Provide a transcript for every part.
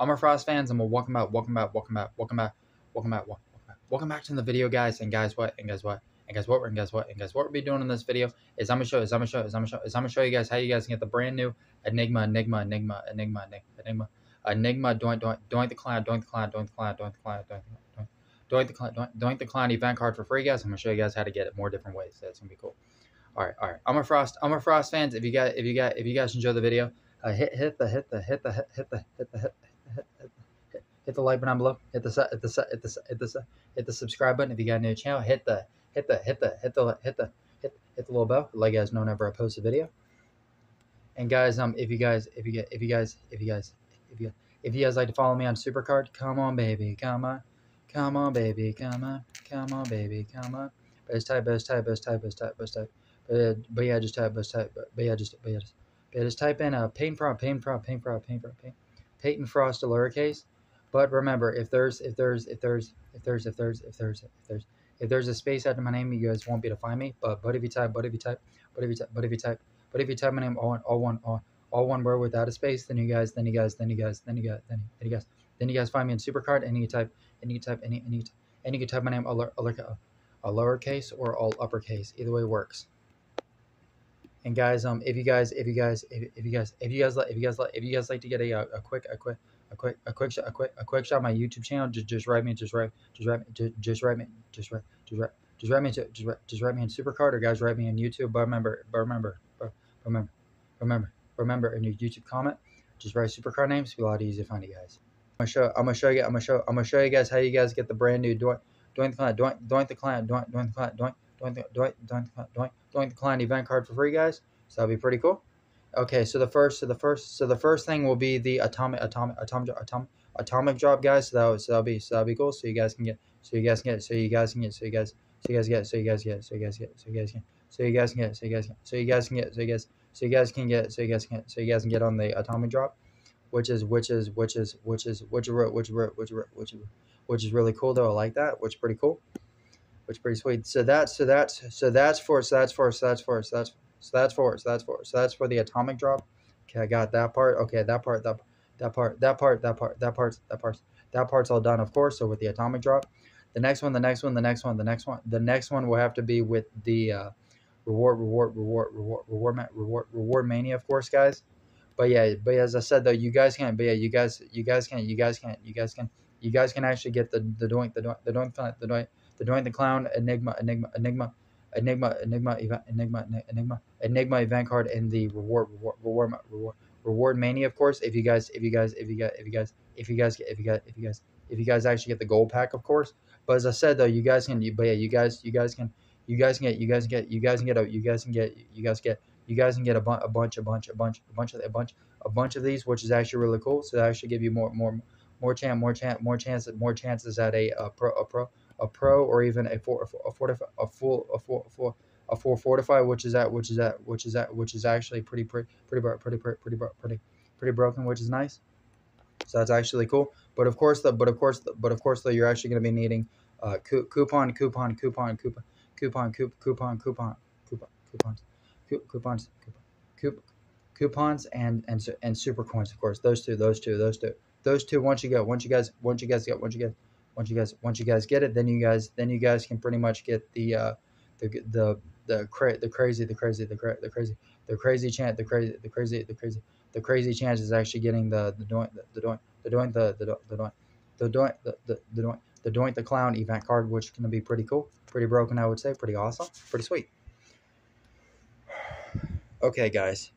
I'm a Frost fans, and we'll welcome back, welcome back, welcome back, welcome back, welcome back, welcome back, welcome back to the video, guys. And guys, what? And guys, what? And guys, what? And guys, what? And guys, what we'll be doing in this video is I'm gonna show, is I'm gonna show, is I'm gonna show, is I'm gonna show you guys how you guys can get the brand new Enigma, Enigma, Enigma, Enigma, Enigma, Enigma, doink, doink, doink the clown, doink the clown, doink the clown, doink the clown, doink the clown, doink the clown, doink, doink the clown event card for free, guys. I'm gonna show you guys how to get it more different ways. That's gonna be cool. All right, all right. I'm a Frost. I'm a Frost fans. If you got, if you got, if you guys enjoy the video, uh, hit hit the hit the hit the hit the hit the hit hit, hit, hit the like button below. Hit the hit the hit the hit the hit the subscribe button if you got a new channel. Hit the hit the hit the hit the hit the hit hit the little bell. Let you guys know whenever I post a video. And guys, um, if you guys, if you get, if you guys, if you guys, if you if you guys like to follow me on Supercard, come on, baby, come on, come on, baby, come on, come on, baby, come on. Best type, best type, best type, best type, best type. But, but yeah, just type, best type, but, but yeah, just, but yeah, just. Yeah, just type in a uh, Payton Frost, Payton Frost, Payton Frost, Payton Frost, Payton, Payton Frost, a lowercase. But remember, if there's, if there's, if there's, if there's, if there's, if there's, if there's, if there's a space after my name, you guys won't be able to find me. But but if you type, but if you type, but if you type, but if you type, but if you type my name all, all one, all, all one word without a space, then you guys, then you guys, then you guys, then you guys, then, you guys, then you guys find me in Supercard, and you type, and you type, any, any, and you can type my name a, a, a lowercase or all uppercase. Either way works. And guys, um, if you guys, if you guys, if, if you guys, if you guys, like, if you guys, like, if you guys like to get a, a quick, a quick, a quick, a quick shot, a quick, a quick shot my YouTube channel, just, just write me, just write, just write, just, just write me, just write, just write, just write me, to, just write, just write me in Supercard, or guys, write me on YouTube. But remember, but remember, but remember, remember, remember, in your YouTube comment, just write Supercard names. It'll be a lot easier to find you guys. I'm gonna show, I'm gonna show you, I'm gonna show, I'm gonna show you guys how you guys get the brand new doink, doink the clown, doink, doink the clown, doink, doink the clown, doink, doink, doink, doink, doink the clown event card for free, guys. So that'll be pretty cool. Okay, so the first, so the first, so the first thing will be the atomic, atomic, atomic, atomic, atomic drop, guys. So that so that'll be, so that'll be cool. So you guys can get, so you guys can get, so you guys can get, so you guys, so you guys get, so you guys get, so you guys get, so you guys get, so you guys can get, so you guys can, so you guys can get, so you guys, so you guys can get, so you guys can, so you guys can get on the atomic drop, which is, which is, which is, which is, which is, which is, which is, which is, which is really cool though. I like that, which is pretty cool, which pretty sweet. So that's, so that's, so that's for, so that's for, so that's for, so that's. So that's for so that's for so that's for the atomic drop. Okay, I got that part. Okay, that part, that that part, that part, that part, that part, that part, that part's all done, of course. So with the atomic drop, the next one, the next one, the next one, the next one, the next one will have to be with the uh, reward, reward, reward, reward, reward, reward, reward mania, of course, guys. But yeah, but as I said though, you guys can't. But yeah, you guys, you guys can't. you guys can't. you guys can, you guys can actually get the the doink, the doink, the doink, the doink, the doink, the clown, enigma, enigma, enigma Enigma, Enigma, Enigma, Enigma, Enigma event card in the reward, reward, reward, reward, reward mania. Of course, if you guys, if you guys, if you guys, if you guys, if you guys, if you guys, if you guys, if you guys actually get the gold pack, of course. But as I said though, you guys can, but yeah, you guys, you guys can, you guys can get, you guys get, you guys can get a, you guys can get, you guys get, you guys can get a, bu- a bunch, a bunch, a bunch, a bunch of, a bunch, a bunch of these, which is actually really cool. So that actually give you more, more, more chance, more chance, more chances, more chances at a, a pro, a pro, a pro, or even a four, a four, a full, a full, a full a four fortify, which is at which is at which is at which is actually pretty pretty pretty pretty pretty pretty pretty pretty broken, which is nice. So that's actually cool. But of course, the but of course, the, but of course, though, you're actually going to be needing uh, coupon, coupon, coupon, coupon, coupon, coupon, coupon, coupon, coupons, coupons, coupons, coupons, and and and super coins, of course. Those two, those two, those two, those two. Once you go, once you guys, once you guys get, once you get, once you guys, once you guys get it, then you guys, then you guys can pretty much get the uh, the the the cra- the crazy the crazy the cra- the crazy the crazy chance the crazy the crazy the crazy the crazy chance is actually getting the the doink the, doink the doink the the the doink the doink the the, the doink the doink the clown event card which is going to be pretty cool pretty broken I would say pretty awesome pretty sweet. Okay guys.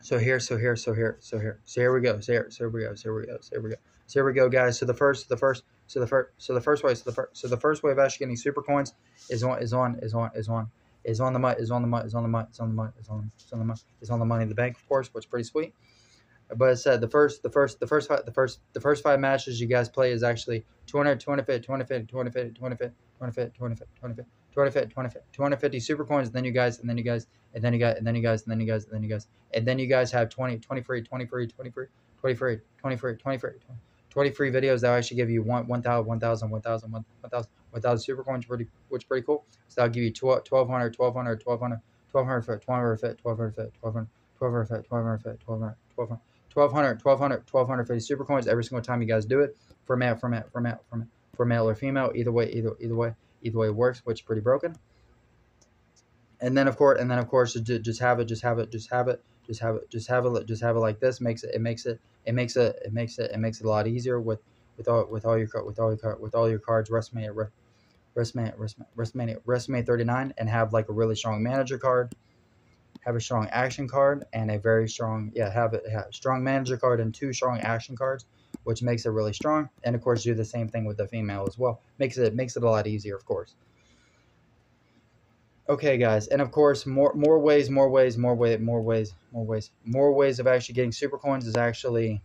So here so here so here so here so here we go so here so here we go so here we go so here we go so here we go guys. So the first the first so the first, so the first way, so the first, so the first way of actually getting super coins is on, is on, is on, is on, is on the money, is on the money, is on the money, is on the money, is on, is on the money, is on the money in the bank, of course, which is pretty sweet. But I said the first, the first, the first, the first, the first five matches you guys play is actually 200, 250, 250, 250, 250, 250, 250, 250. 250, 250, 250 super coins, and then you guys, and then you guys, and then you guys, and then you guys, and then you guys, and then you guys, and then you guys have 20, 20 free, 20 free, 20 free, 20 free, 20 free, 20 free, 20 20 free videos that actually give you 1, 1,000, 1,000, 1,000, 1,000, 1,000 super coins, pretty, which is pretty cool. So that'll give you 1,200, 1,200, 1,200, 1,200 fit, 1,200 fit, 1,200 fit, 1,200, 1,200 fit, 1,200 fit, 1,200, 1200, 1200, 1250 super coins every single time you guys do it for male, for male, for male, for male, for male or female. Either way, either either way, either way works, which is pretty broken. And then of course, and then of course, just have it, just have it, just have it, just have it, just have it, just have it like this. Makes it, it makes it, it makes it, it makes it, it makes it a lot easier with with all with all your with all your with all your cards. WrestleMania, WrestleMania, WrestleMania, WrestleMania 39, and have like a really strong manager card have a strong action card and a very strong yeah have a, have a strong manager card and two strong action cards which makes it really strong and of course do the same thing with the female as well makes it makes it a lot easier of course okay guys and of course more more ways more ways more way more ways more ways more ways of actually getting super coins is actually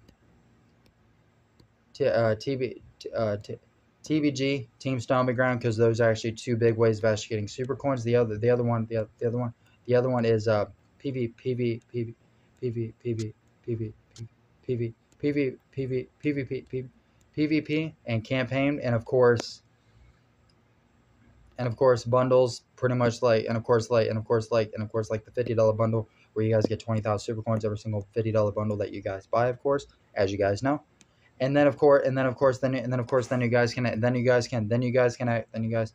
t- uh, tb uh, t- TBG, Team Stomping Ground, because those are actually two big ways of actually getting super coins. The other, the other one, the other, the other one the other one is uh, PV, PV, PV, PV, PV, PV, PV, PV, PV, PvP, PvP, and campaign, and of course, and of course bundles, pretty much like, and of course like, and of course like, and of course like the fifty dollar bundle where you guys get twenty thousand super coins every single fifty dollar bundle that you guys buy, of course, as you guys know. And then of course, and then of course, then and then of course, then you guys can, then you guys can, then you guys can, then you guys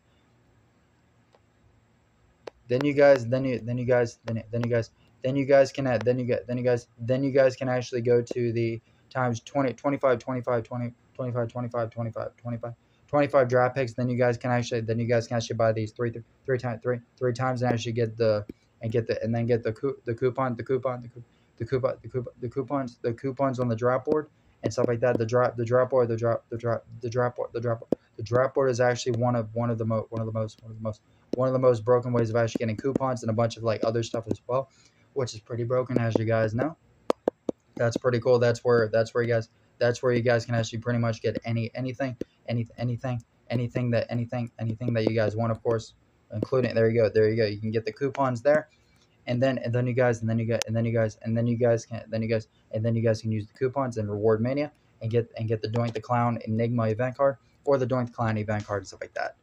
then you guys then you then you guys then then you guys then you guys can then you get then you guys then you guys can actually go to the times 20 25 25 20 25 25 25 25 25 draft picks then you guys can actually then you guys can actually buy these three three times three three times and actually get the and get the and then get the the coupon the coupon the, the coupon the coupon the coupons the coupons on the drop board and stuff like that the drop the drop board the drop the drop the drop board the drop the drop board is actually one of one of the most one of the most one of the most one of the most broken ways of actually getting coupons and a bunch of like other stuff as well, which is pretty broken as you guys know. That's pretty cool. That's where that's where you guys that's where you guys can actually pretty much get any anything, any anything, anything that anything anything that you guys want, of course, including there you go, there you go. You can get the coupons there. And then and then you guys and then you get and then you guys and then you guys can then you guys and then you guys can use the coupons and reward mania and get and get the Doink the Clown Enigma event card or the Doink the Clown event card and stuff like that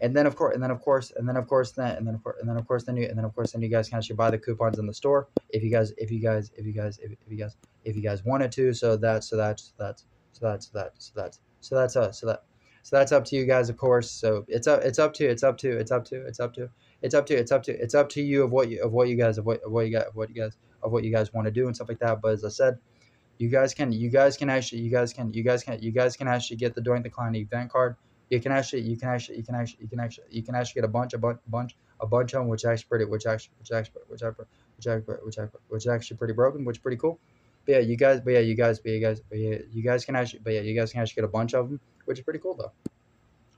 and then of course and then of course and then of course then and then of course and then of course then you and then of course then you guys can actually buy the coupons in the store if you guys if you guys if you guys if, if you guys if you guys wanted to. So that's so that's that's so that's that so that's so that's uh so that so that's up to you guys of course. So it's up it's up to it's up to it's up to it's up to it's up to it's up to it's up to you of what you of what you guys of what of what you got of what you guys of what you guys want to do and stuff like that. But as i said you guys can you guys can actually you guys can you guys can you guys can actually get the Doink the Clown event card you can actually you can actually you can actually you can actually you can actually get a bunch a bunch bunch a bunch of them which actually pretty which actually which actually which actually which actually which actually which is actually pretty broken which is pretty cool. But yeah you guys but yeah you guys but you guys but yeah you guys can actually but yeah you guys can actually get a bunch of them which is pretty cool though.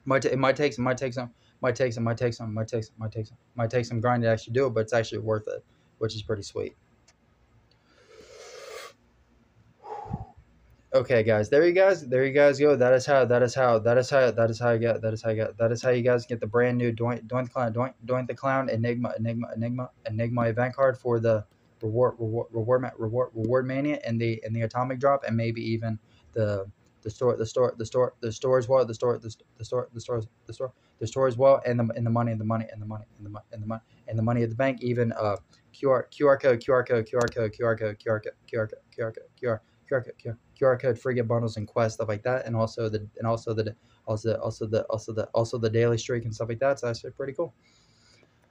Might it might take some might take some might take some might take some might take some might take some might take some grind to actually do it but it's actually worth it which is pretty sweet Okay, guys, there you guys, there you guys go. That is how, that is how, that is how, that is how you get, that is how you get, that is how you guys get the brand new Doink, Doink the Clown, Doink, Doink the Clown Enigma, Enigma, Enigma, Enigma event card for the reward, reward, reward, reward, reward mania and the and the atomic drop, and maybe even the the store, the store, the store, the store as well, the store, the, store, the store, the store, the store as well, and the and the money, and the money, and the money, and the money, and the money, and the money at the bank, even uh QR QR code, QR code, QR code, QR code, QR code, QR code, QR code, QR code QR code, QR, QR code free bundles and quests stuff like that, and also the and also the also also the also the also the daily streak and stuff like that. So that's pretty cool.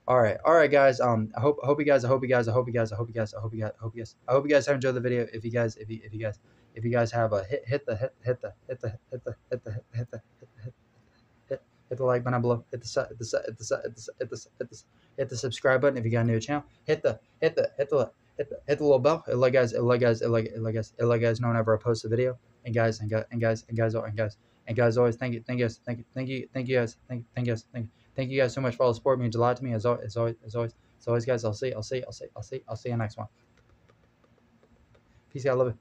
All right, all right, guys. Um, I hope I hope you guys I hope you guys I hope you guys I hope you guys I hope you guys I hope you guys I hope you guys have enjoyed the video. If you guys if you if you guys if you guys have a hit hit the hit hit the hit the hit the hit the hit the hit the like button below. Hit the hit the hit the hit the hit the hit the hit the subscribe button if you got new channel. Hit the hit the hit the hit the, little bell. It let guys, it let guys, it let, it let guys, it let guys know whenever I post a video. And guys, and guys, and guys, and guys, and guys, and guys, always thank you, thank you, guys, thank you, thank you, thank you guys, thank, thank you guys, thank, thank you guys so much for all the support. Means a lot to me. As always, as always, as always, as always, guys. I'll see, I'll see, I'll see, I'll see, I'll see you next one. Peace out, love it.